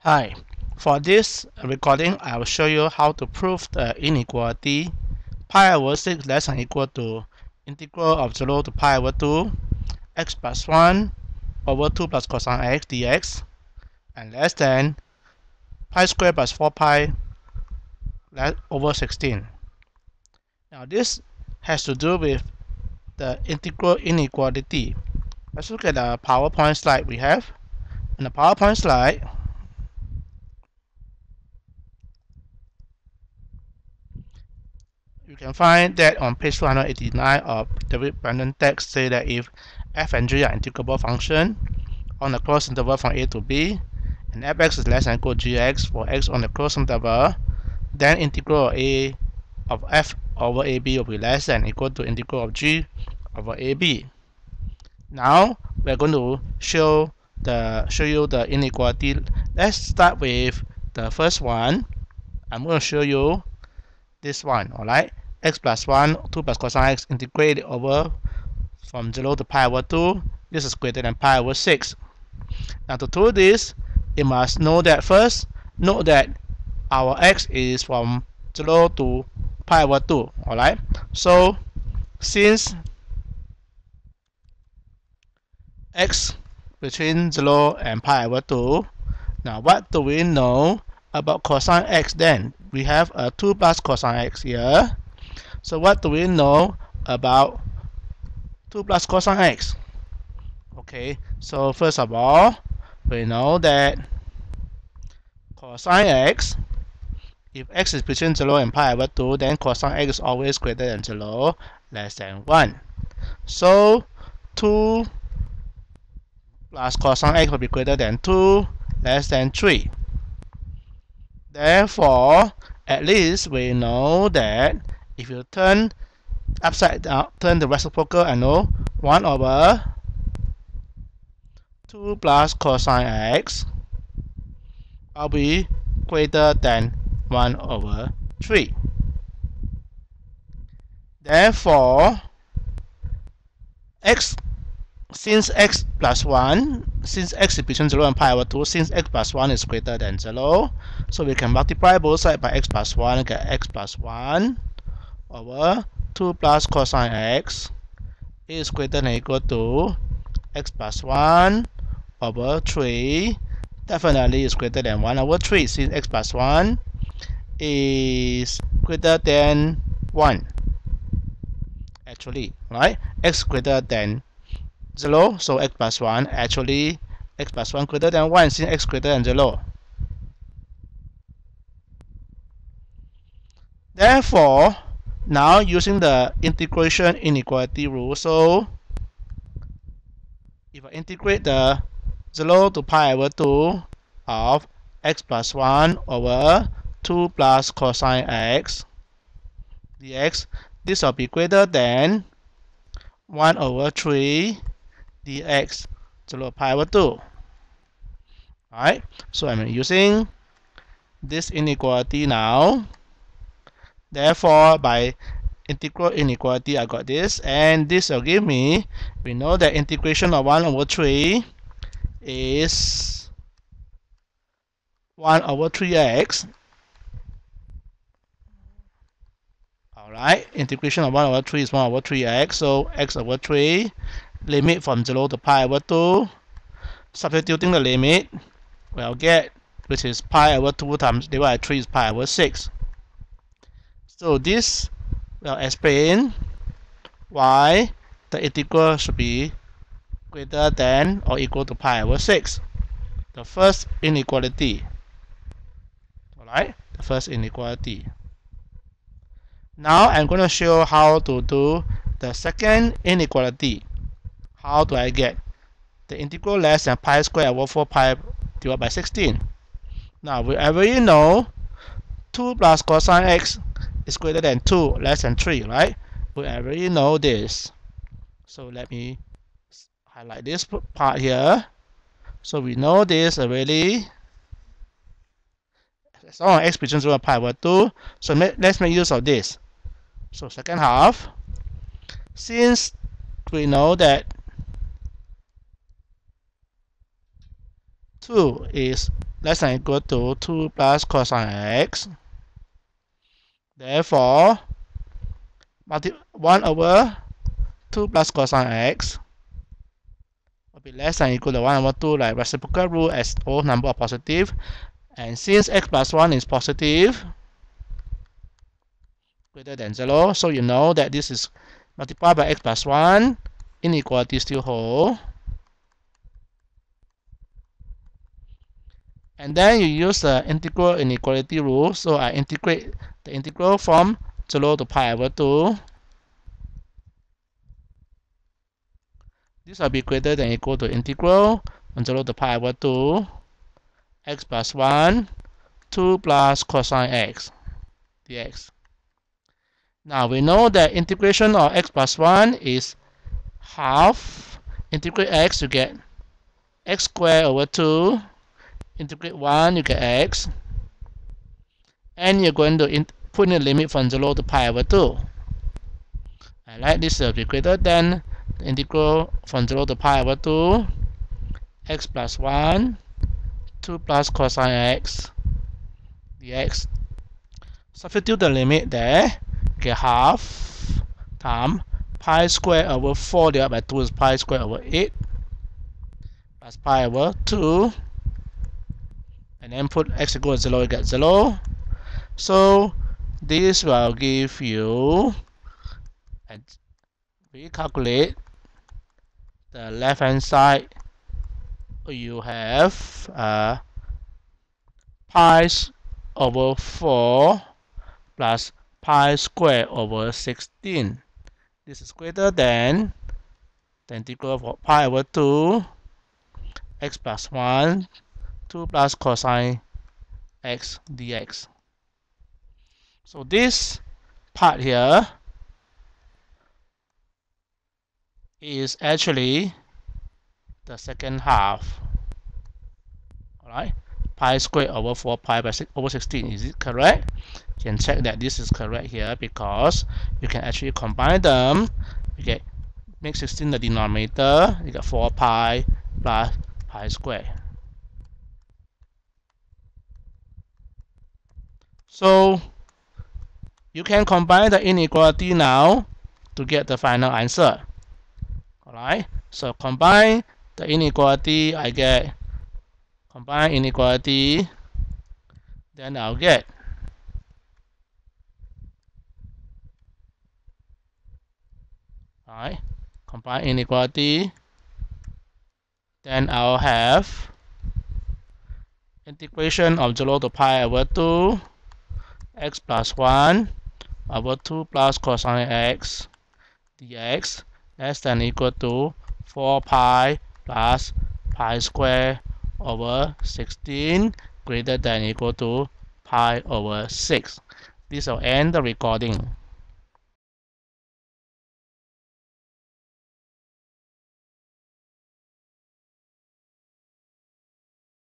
Hi, for this recording I will show you how to prove the inequality pi over 6 less than equal to integral of 0 to pi over 2 x plus 1 over 2 plus cosine x dx and less than pi squared plus 4 pi over 16. Now this has to do with the integral inequality. Let's look at the PowerPoint slide we have. In the PowerPoint slide, you can find that on page 289 of David Brannan text say that if f and g are integrable function on the closed interval from a to b and fx is less than equal to gx for x on the closed interval then integral of a of f over ab will be less than equal to integral of g over ab. Now we're going to show the show you the inequality. Let's start with the first one. I'm going to show you this one, alright? x plus 1, 2 plus cosine x integrated over from 0 to pi over 2. This is greater than pi over 6. Now to do this, you must know that first, note that our x is from 0 to pi over 2, alright? So, since x between 0 and pi over 2, now what do we know about cosine x then? We have a 2 plus cosine x here. So what do we know about 2 plus cosine x? Okay, so first of all, we know that cosine x, if x is between 0 and pi over 2, then cosine x is always greater than 0, less than 1. So 2 plus cosine x will be greater than 2, less than 3. Therefore, at least we know that if you turn upside down, turn the reciprocal and know 1 over 2 plus cosine x will be greater than 1 over 3. Therefore, x since x plus 1, since x is between 0 and pi over 2, since x plus 1 is greater than 0, so we can multiply both sides by x plus 1 and get x plus 1 over 2 plus cosine x is greater than equal to x plus 1 over 3 definitely is greater than 1 over 3 since x plus 1 is greater than 1 actually right? x greater than 0 so x plus 1 actually x plus 1 greater than 1 since x greater than 0 therefore now using the integration inequality rule so if I integrate the 0 to pi over 2 of x plus 1 over 2 plus cosine x dx this will be greater than 1 over 3 dx 0 pi over 2 alright. So I'm using this inequality now. Therefore, by integral inequality, I got this, and this will give me, we know that integration of 1 over 3 is 1 over 3x. Alright, integration of 1 over 3 is 1 over 3x, so x over 3, limit from 0 to pi over 2. Substituting the limit, we'll get, which is pi over 2 times divided by 3 is pi over 6. So this will explain why the integral should be greater than or equal to pi over 6. The first inequality. Alright, the first inequality. Now I'm going to show how to do the second inequality. How do I get the integral less than pi squared over 4 pi divided by 16? Now we already know 2 plus cosine x is greater than 2, less than 3, right? We already know this. So let me highlight this part here. So we know this already. Long as x between 0 and pi over 2. So let's make use of this. So second half. Since we know that 2 is less than equal to 2 plus cosine x. Therefore, 1 over 2 plus cosine x will be less than equal to 1 over 2 like reciprocal rule as all number are positive. And since x plus 1 is positive, greater than 0, so you know that this is multiplied by x plus 1, inequality still hold. And then you use the integral inequality rule. So I integrate the integral from 0 to pi over 2. This will be greater than equal to integral from 0 to pi over 2 x plus 1 2 plus cosine x dx. Now we know that integration of x plus 1 is half integrate x you get x squared over 2 integrate 1 you get x. And you're going to put in a limit from 0 to pi over 2 I alright this will be greater than the integral from 0 to pi over 2 x plus 1 2 plus cosine x dx. Substitute the limit there get half times pi squared over 4 divided by 2 is pi squared over 8 plus pi over 2 and then put x equal to 0 you get 0 so this will give you and recalculate the left hand side. You have uh, pi over 4 plus pi squared over 16 this is greater than the integral of pi over 2 x plus 1 2 plus cosine x dx. So this part here is actually the second half. Alright, pi squared over 4 pi by 6 over 16. Is it correct? You can check that this is correct here because you can actually combine them. You get make 16 the denominator. You get 4 pi plus pi squared. So you can combine the inequality now to get the final answer. Alright, so combine the inequality, I get combine inequality, then I'll get Alright, combine inequality, then I'll have integration of 0 to pi over 2 x plus 1 over 2 plus cosine x dx less than equal to 4 pi plus pi square over 16 greater than equal to pi over 6. This will end the recording.